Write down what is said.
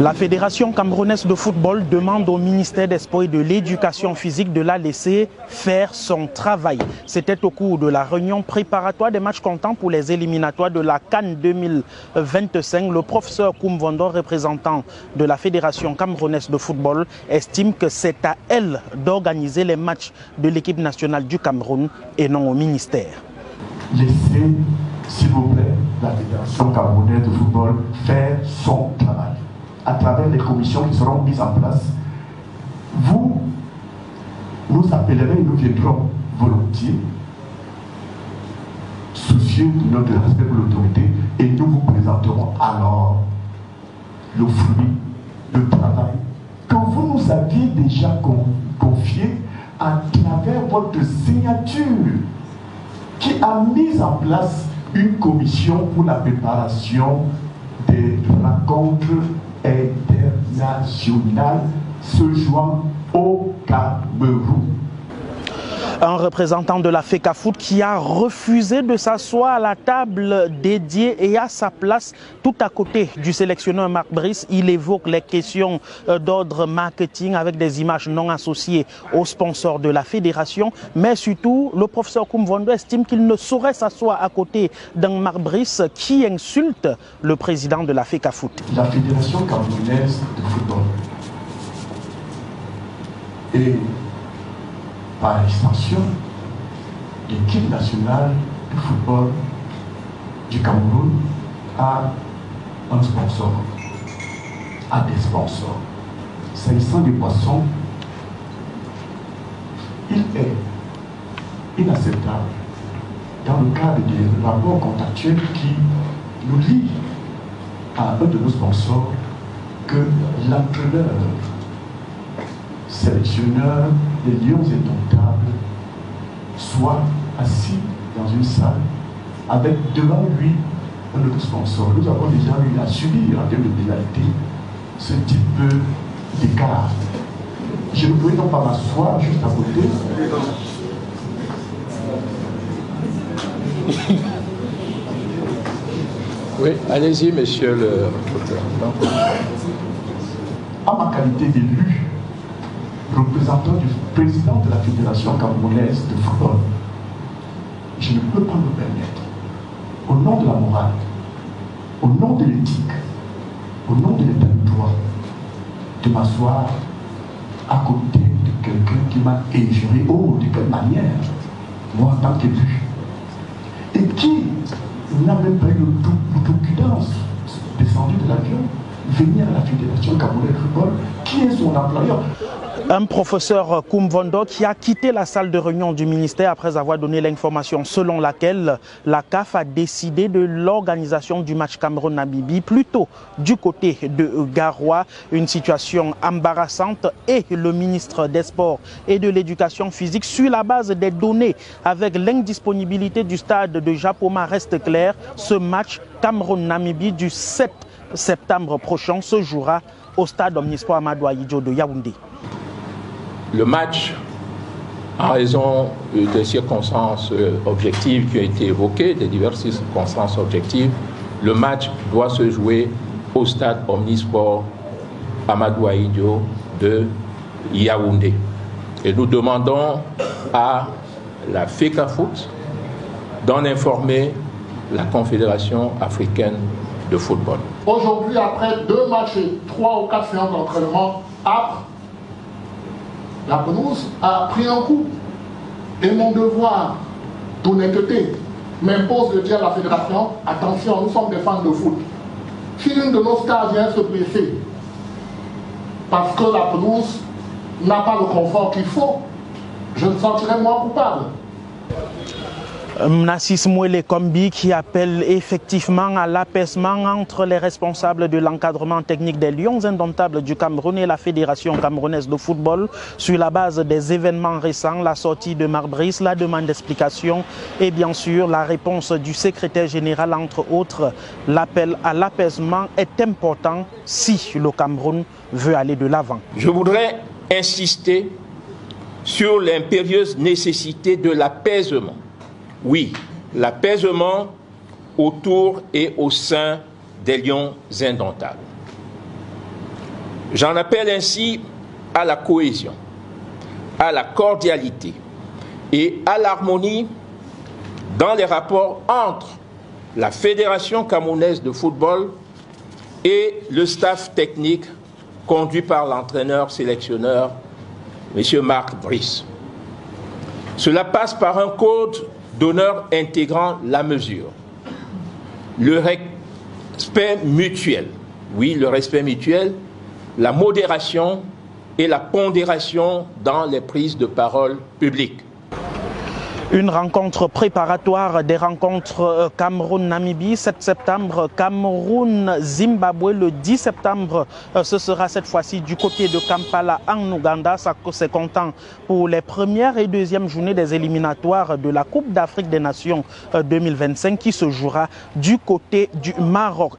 La Fédération camerounaise de football demande au ministère des Sports et de l'Éducation physique de la laisser faire son travail. C'était au cours de la réunion préparatoire des matchs comptants pour les éliminatoires de la Cannes 2025. Le professeur Koumvondo, représentant de la Fédération camerounaise de football, estime que c'est à elle d'organiser les matchs de l'équipe nationale du Cameroun et non au ministère. Laissez, s'il vous plaît, la Fédération camerounaise de football faire son travail à travers les commissions qui seront mises en place. Vous nous appellerez et nous viendrons volontiers, soucieux de notre respect pour l'autorité, et nous vous présenterons alors le fruit, le travail que vous nous aviez déjà confié à travers votre signature qui a mis en place une commission pour la préparation des rencontres international se joint au Cameroun. Un représentant de la FECAFOOT qui a refusé de s'asseoir à la table dédiée et à sa place tout à côté du sélectionneur Marc Brice. Il évoque les questions euh, d'ordre marketing avec des images non associées aux sponsors de la fédération. Mais surtout, le professeur Koumvondo estime qu'il ne saurait s'asseoir à côté d'un Marc Brice qui insulte le président de la FECAFOOT. La fédération camerounaise de football par extension, l'équipe nationale de football du Cameroun a un sponsor, a des sponsors. S'agissant des poissons, il est inacceptable dans le cadre des rapports contractuels qui nous lient à un de nos sponsors que l'entraîneur sélectionneur des lions indomptables soit assis dans une salle avec devant lui un autre sponsor. Nous avons déjà eu à subir en termes de pénalité ce type d'écart. Je ne pouvais donc pas m'asseoir juste à côté. Oui, allez-y, monsieur le À ma qualité d'élu, représentant du président de la Fédération camerounaise de football, je ne peux pas me permettre, au nom de la morale, au nom de l'éthique, au nom de l'état de droit, de m'asseoir à côté de quelqu'un qui m'a injuré, oh, de quelle manière, moi en tant qu'élu, et qui n'a même pas eu l'autocuidance descendu de l'avion, venir à la Fédération camerounaise de football, qui est son employeur un professeur Koumvondo qui a quitté la salle de réunion du ministère après avoir donné l'information selon laquelle la CAF a décidé de l'organisation du match Cameroun-Namibie plutôt du côté de Garoua. Une situation embarrassante et le ministre des Sports et de l'Éducation physique sur la base des données avec l'indisponibilité du stade de Japoma reste clair. Ce match Cameroun-Namibie du 7 septembre prochain se jouera au stade Omnisport Amadou de Yaoundé le match, en raison des circonstances objectives qui ont été évoquées, des diverses circonstances objectives, le match doit se jouer au stade Omnisport Amadou Aïdio de Yaoundé. Et nous demandons à la FECAFOOT d'en informer la Confédération africaine de football. Aujourd'hui, après deux matchs et trois ou quatre séances d'entraînement la pelouse a pris un coup. Et mon devoir d'honnêteté m'impose de dire à la fédération, attention, nous sommes des fans de foot. Si l'une de nos stars vient se blesser parce que la pelouse n'a pas le confort qu'il faut, je me sentirai moins coupable. Nassis Mouele Kombi qui appelle effectivement à l'apaisement entre les responsables de l'encadrement technique des Lions indomptables du Cameroun et la Fédération camerounaise de football sur la base des événements récents, la sortie de Marbrice, la demande d'explication et bien sûr la réponse du secrétaire général entre autres. L'appel à l'apaisement est important si le Cameroun veut aller de l'avant. Je voudrais insister sur l'impérieuse nécessité de l'apaisement oui, l'apaisement autour et au sein des lions indomptables. J'en appelle ainsi à la cohésion, à la cordialité et à l'harmonie dans les rapports entre la Fédération camerounaise de football et le staff technique conduit par l'entraîneur sélectionneur, M. Marc Brice. Cela passe par un code d'honneur intégrant la mesure, le respect mutuel, oui, le respect mutuel, la modération et la pondération dans les prises de parole publiques. Une rencontre préparatoire des rencontres euh, Cameroun-Namibie, 7 septembre, Cameroun-Zimbabwe, le 10 septembre, euh, ce sera cette fois-ci du côté de Kampala en Ouganda. C'est content pour les premières et deuxièmes journées des éliminatoires de la Coupe d'Afrique des Nations 2025 euh, qui se jouera du côté du Maroc.